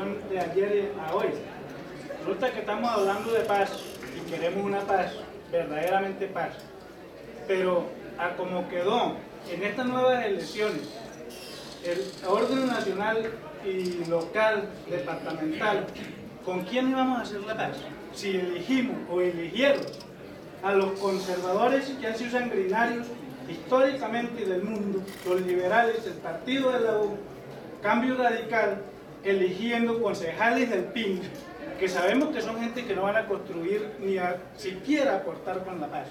de ayer a hoy. Resulta que estamos hablando de paz y queremos una paz, verdaderamente paz. Pero a como quedó en estas nuevas elecciones, el orden nacional y local, departamental, ¿con quién íbamos a hacer la paz? Si elegimos o eligieron a los conservadores que han sido sangrinarios históricamente del mundo, los liberales, el partido de la U, Cambio Radical, eligiendo concejales del PIN, que sabemos que son gente que no van a construir ni a siquiera aportar con la paz.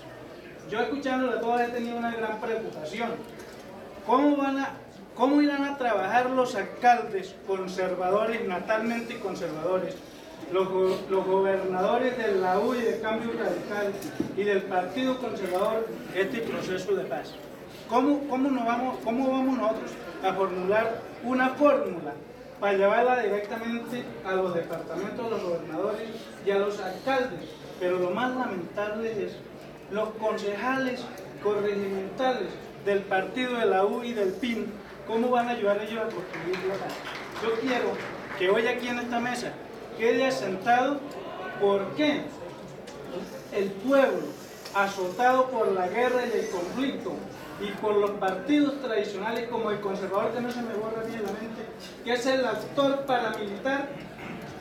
Yo escuchándole a todos he tenido una gran preocupación. ¿Cómo, van a, ¿Cómo irán a trabajar los alcaldes conservadores, natalmente conservadores, los, los, gobernadores de la U y del Cambio Radical y del Partido Conservador este proceso de paz. ¿Cómo, cómo, nos vamos, ¿Cómo vamos nosotros a formular una fórmula para llevarla directamente a los departamentos, a los gobernadores y a los alcaldes? Pero lo más lamentable es los concejales corregimentales del partido de la U y del PIN, ¿cómo van a ayudar ellos a construir la? Yo quiero que hoy aquí en esta mesa quede asentado por qué el pueblo azotado por la guerra y el conflicto y por los partidos tradicionales como el conservador que no se me borra bien la mente, que es el actor paramilitar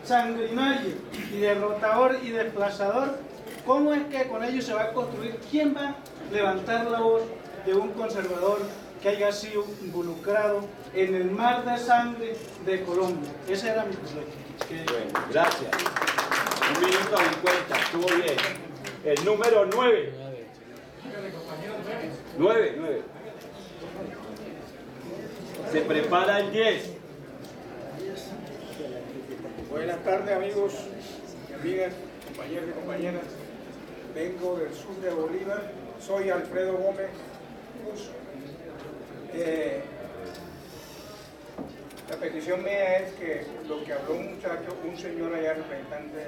sanguinario y derrotador y desplazador, ¿cómo es que con ellos se va a construir? ¿Quién va a levantar la voz de un conservador que haya sido involucrado en el mar de sangre de Colombia? Ese era mi proyecto. Bueno, gracias. Un minuto cuenta, estuvo bien. El número 9. 9, 9. Se prepara el 10. Buenas tardes amigos amigas, compañeros y compañeras. Vengo del sur de Bolívar, soy Alfredo Gómez la petición mía es que lo que habló un muchacho, un señor allá representante,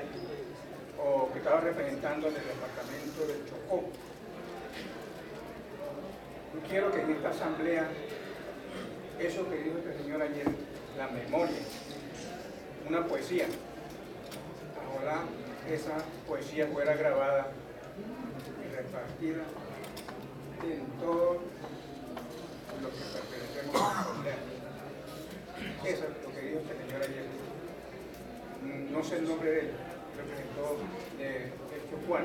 o que estaba representando en el departamento de Chocó, quiero que en esta asamblea, eso que dijo este señor ayer, la memoria, una poesía, ojalá esa poesía fuera grabada y repartida en todos los que pertenecemos a la asamblea. Eso es lo que dijo este señor ayer. No sé el nombre de él, representó de, de Juan.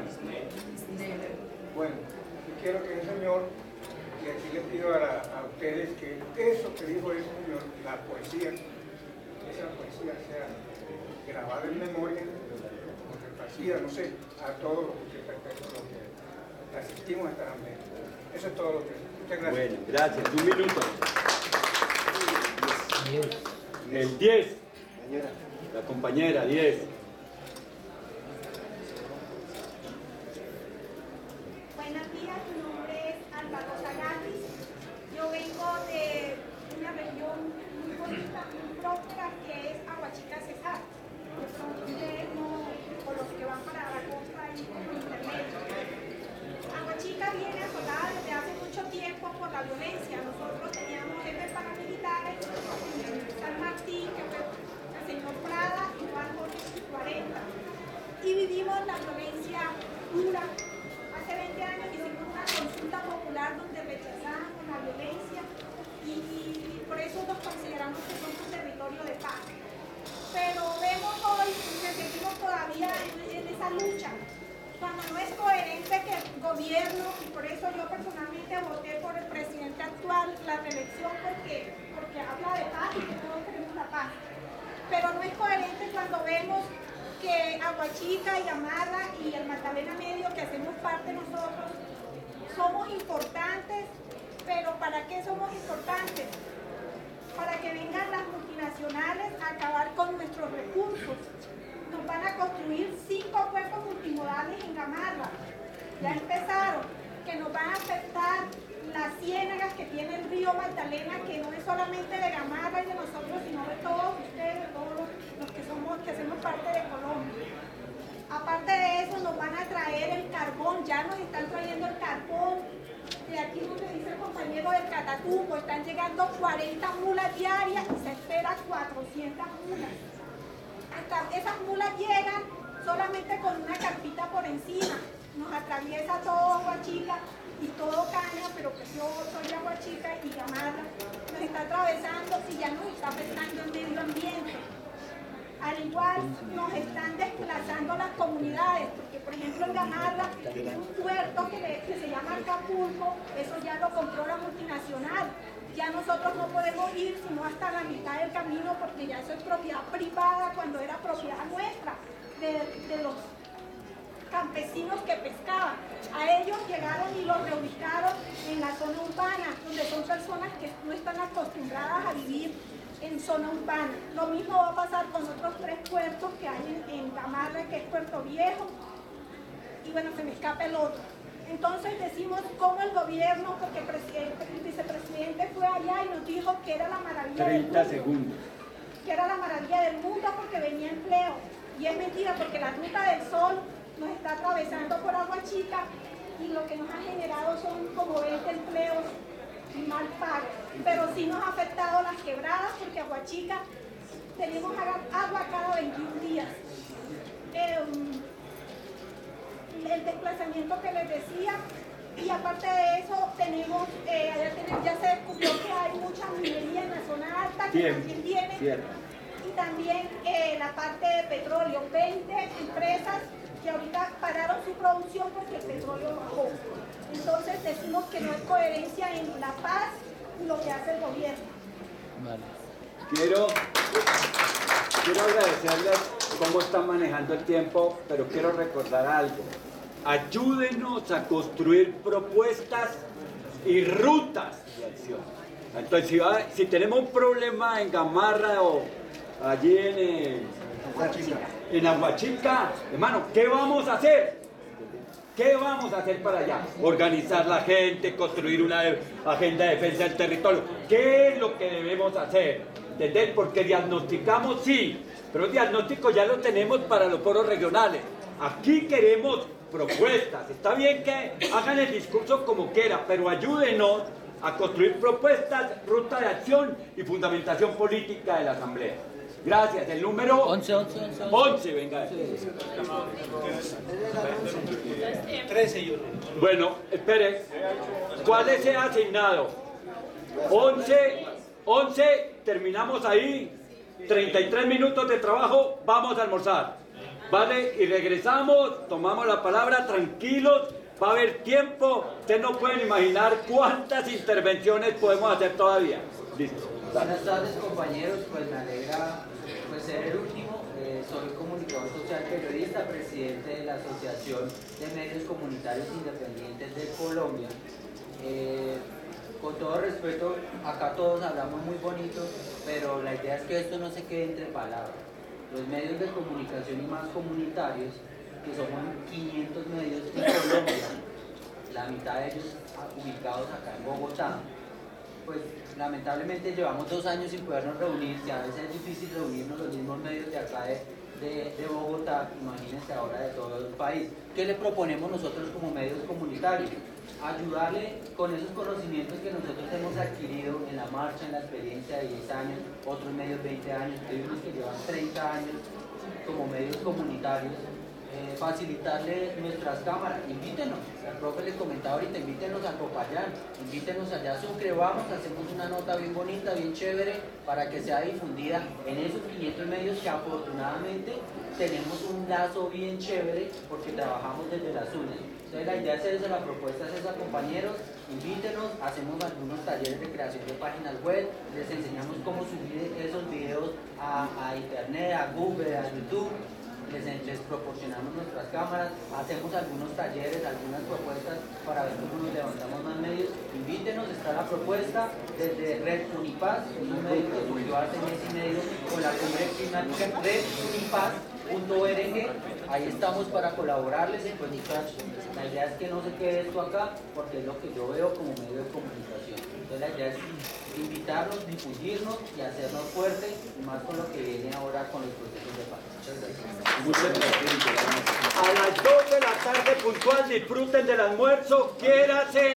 Bueno, y quiero que el señor, y aquí le pido a, a, ustedes que eso que dijo señor, la poesía, esa poesía sea grabada en memoria, o repartida, no sé, a todos los que, los que asistimos a esta asamblea. Eso es todo lo que. Muchas gracias. Bueno, gracias. Un minuto. El 10. La compañera, 10. Buenos días, mi nombre es Álvaro Zagatis. Yo vengo de una región que es Aguachica Cesar. De pronto ustedes no, o los que van para la costa y internet. Aguachica viene azotada desde hace mucho tiempo por la violencia. Nosotros teníamos jefes paramilitares, San Martín, que fue el señor Prada y Juan Jorge 40. Y vivimos la violencia dura. Hace 20 años hicimos una consulta popular donde rechazábamos la violencia y, y por eso nos consideramos que somos un territorio de paz. Pero vemos hoy que seguimos todavía en, en lucha cuando no es coherente que el gobierno, y por eso yo personalmente voté por el presidente actual, la reelección, porque, porque habla de paz y que todos queremos la paz. Pero no es coherente cuando vemos que Aguachica y Amarra y el Magdalena Medio, que hacemos parte nosotros, somos importantes, pero ¿para qué somos importantes? Para que vengan las multinacionales a acabar con nuestros recursos nos van a construir cinco cuerpos multimodales en Gamarra. Ya empezaron, que nos van a afectar las ciénagas que tiene el río Magdalena, que no es solamente de Gamarra y de nosotros, sino de todos ustedes, de todos los, que somos, que hacemos parte de Colombia. Aparte de eso, nos van a traer el carbón, ya nos están trayendo el carbón. De aquí donde dice el compañero del Catatumbo, están llegando 40 mulas diarias y se espera 400 mulas esas mulas llegan solamente con una carpita por encima, nos atraviesa todo agua chica y todo caña, pero pues yo soy agua chica y Gamarra nos está atravesando y ya nos está afectando el medio ambiente. Al igual nos están desplazando las comunidades, porque por ejemplo en Gamarra hay un puerto que, se llama Acapulco, eso ya lo compró la multinacional. Ya nosotros no podemos ir sino hasta la mitad del camino porque ya eso es propiedad privada cuando era propiedad nuestra, de, de los campesinos que pescaban. A ellos llegaron y los reubicaron en la zona urbana, donde son personas que no están acostumbradas a vivir en zona urbana. Lo mismo va a pasar con otros tres puertos que hay en, en que es Puerto Viejo, y bueno, se me escapa el otro. Entonces decimos cómo el gobierno, porque el, presidente, el vicepresidente fue allá y nos dijo que era la maravilla del 30 mundo segundos. que era la maravilla del mundo porque venía empleo. Y es mentira porque la ruta del sol nos está atravesando por Agua Chica y lo que nos ha generado son como 20 empleos mal pagos. Pero sí nos ha afectado las quebradas porque Agua Chica tenemos agua cada 21 días. Em, el desplazamiento que les decía. Y aparte de eso, tenemos, eh, ya se descubrió que hay mucha minería en la zona alta que también viene. Y también eh, la parte de petróleo, 20 empresas que ahorita pararon su producción porque el petróleo bajó. Entonces decimos que no hay coherencia en la paz y lo que hace el gobierno. Quiero, quiero agradecerles cómo están manejando el tiempo, pero quiero recordar algo. Ayúdenos a construir propuestas y rutas de acción. Entonces, si, tenemos un problema en Gamarra o allí en, eh, en Aguachica, hermano, ¿qué vamos a hacer? ¿Qué vamos a hacer para allá? Organizar la gente, construir una agenda de defensa del territorio. ¿Qué es lo que debemos hacer? ¿Entender? Porque diagnosticamos sí, pero el diagnóstico ya lo tenemos para los foros regionales. Aquí queremos propuestas. Está bien que hagan el discurso como quiera, pero ayúdenos a construir propuestas, ruta de acción y fundamentación política de la Asamblea. Gracias. El número 11, 11, 11. 11, venga. 13 y uno. Bueno, espere. ¿Cuál es el asignado? 11, 11, terminamos ahí. 33 minutos de trabajo, vamos a almorzar. ¿Vale? Y regresamos, tomamos la palabra tranquilos. Va a haber tiempo. Ustedes no pueden imaginar cuántas intervenciones podemos hacer todavía. Listo. Buenas tardes compañeros, pues me alegra pues, ser el último. Eh, soy comunicador social periodista, presidente de la Asociación de Medios Comunitarios Independientes de Colombia. Eh, con todo respeto, acá todos hablamos muy bonito, pero la idea es que esto no se quede entre palabras. Los medios de comunicación y más comunitarios, que somos 500 medios en Colombia, la mitad de ellos ubicados acá en Bogotá, pues lamentablemente llevamos dos años sin podernos reunir y a veces es difícil reunirnos los mismos medios de acá de- de Bogotá, imagínense ahora de todo el país. ¿Qué le proponemos nosotros como medios comunitarios? Ayudarle con esos conocimientos que nosotros hemos adquirido en la marcha, en la experiencia de 10 años, otros medios 20 años, hay unos que llevan 30 años como medios comunitarios, eh, facilitarle nuestras cámaras, invítenos, el profe les comentaba ahorita, invítenos a Popayán, invítenos allá a Sucre, vamos, hacemos una nota bien bonita, bien chévere, para que sea difundida en esos 500 medios que afortunadamente tenemos un lazo bien chévere porque trabajamos desde las uñas. Entonces la idea es esa, la propuesta es esa, compañeros, invítenos, hacemos algunos talleres de creación de páginas web, les enseñamos cómo subir esos videos a, a internet, a Google, a YouTube, les, proporcionamos nuestras cámaras, hacemos algunos talleres, algunas propuestas para ver cómo nos levantamos más medios. Invítenos, está la propuesta desde Red Unipaz, es un medio que surgió hace mes y medio con la cumbre climática Ahí estamos para colaborarles y pues muchachos, la idea es que no se quede esto acá porque es lo que yo veo como medio de comunicación. Entonces la idea es invitarnos, difundirnos y hacernos fuertes y más con lo que viene ahora con los procesos de paz. Muchas gracias. A las 2 de la tarde puntual disfruten del almuerzo, quiérase.